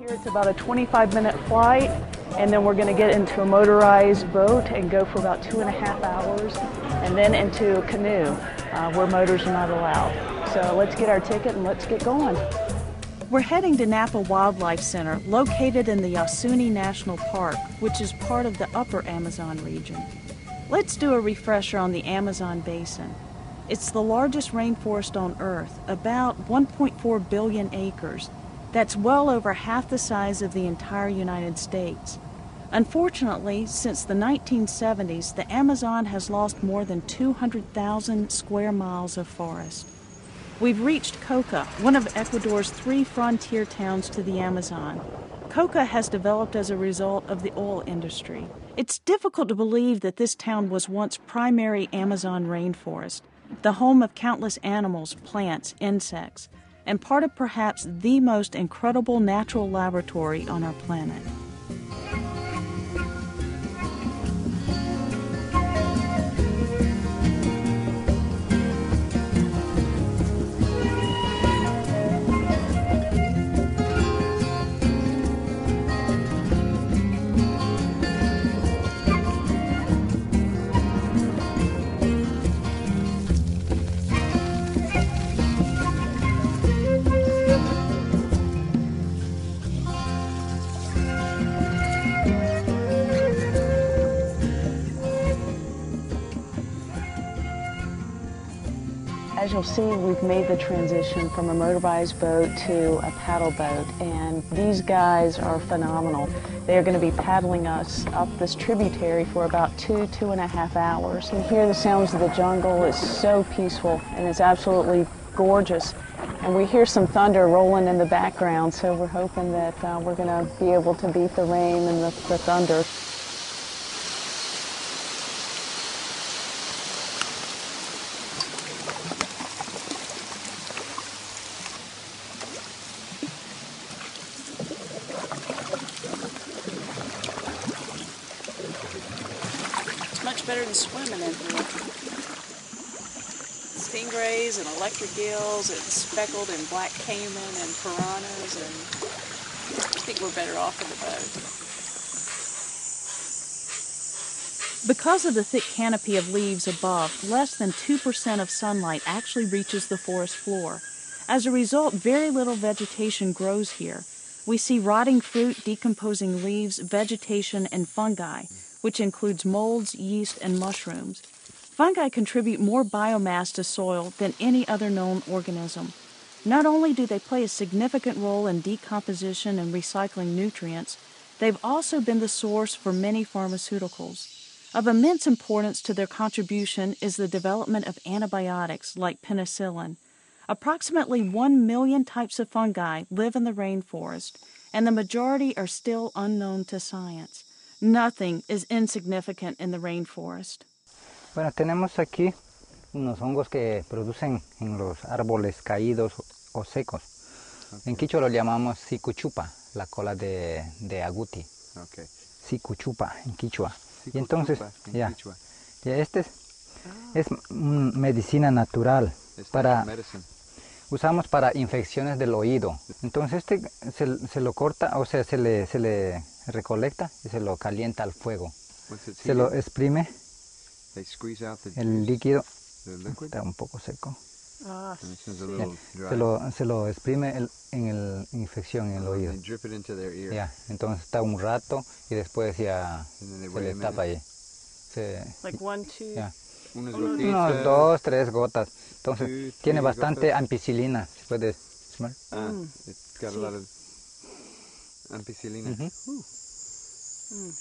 here it's about a 25 minute flight, and then we're going to get into a motorized boat and go for about two and a half hours, and then into a canoe uh, where motors are not allowed. So let's get our ticket and let's get going. We're heading to Napo Wildlife Center, located in the Yasuni National Park, which is part of the upper Amazon region. Let's do a refresher on the Amazon basin. It's the largest rainforest on Earth, about 1.4 billion acres. That's well over half the size of the entire United States. Unfortunately, since the 1970s, the Amazon has lost more than 200,000 square miles of forest. We've reached Coca, one of Ecuador's three frontier towns to the Amazon. Coca has developed as a result of the oil industry. It's difficult to believe that this town was once primary Amazon rainforest the home of countless animals, plants, insects, and part of perhaps the most incredible natural laboratory on our planet. As you'll see, we've made the transition from a motorized boat to a paddle boat, and these guys are phenomenal. They are going to be paddling us up this tributary for about two, two and a half hours. And hear the sounds of the jungle. It's so peaceful, and it's absolutely gorgeous. And we hear some thunder rolling in the background, so we're hoping that uh, we're going to be able to beat the rain and the, the thunder. Much better than swimming in here. Stingrays and electric eels and speckled and black caiman and piranhas and I think we're better off in the boat. Because of the thick canopy of leaves above, less than 2% of sunlight actually reaches the forest floor. As a result, very little vegetation grows here. We see rotting fruit, decomposing leaves, vegetation, and fungi, which includes molds, yeast, and mushrooms. Fungi contribute more biomass to soil than any other known organism. Not only do they play a significant role in decomposition and recycling nutrients, they've also been the source for many pharmaceuticals. Of immense importance to their contribution is the development of antibiotics like penicillin. Approximately 1 million types of fungi live in the rainforest, and the majority are still unknown to science. Nothing is insignificant in the rainforest. Bueno, tenemos aquí unos hongos que producen en los árboles caídos o secos. En quichua lo llamamos sicuchupa, la cola de, de aguti. Okay. Sicuchupa en quichua. Y entonces, en ya, Quichua. ya este es, es mm, medicina natural It's para medicine. Usamos para infecciones del oído. Entonces este se, se lo corta, o sea, se le, se le recolecta y se lo calienta al fuego. Se lo heated, exprime they squeeze out the, el líquido, the liquid, está un poco seco. Ah. Se lo, se lo exprime el- en el infección en el oído. They drip it into their ear. Ya, entonces está un rato y después ya se le tapa ahí. Se- like one, two. ya. Unas Unos gotitas. Unos dos, tres gotas. Entonces Two, tiene three bastante gotas. ampicilina. Si puedes smell. Ah, Mm. it's got Sí. a lot of ampicillina. Ujú. Mm.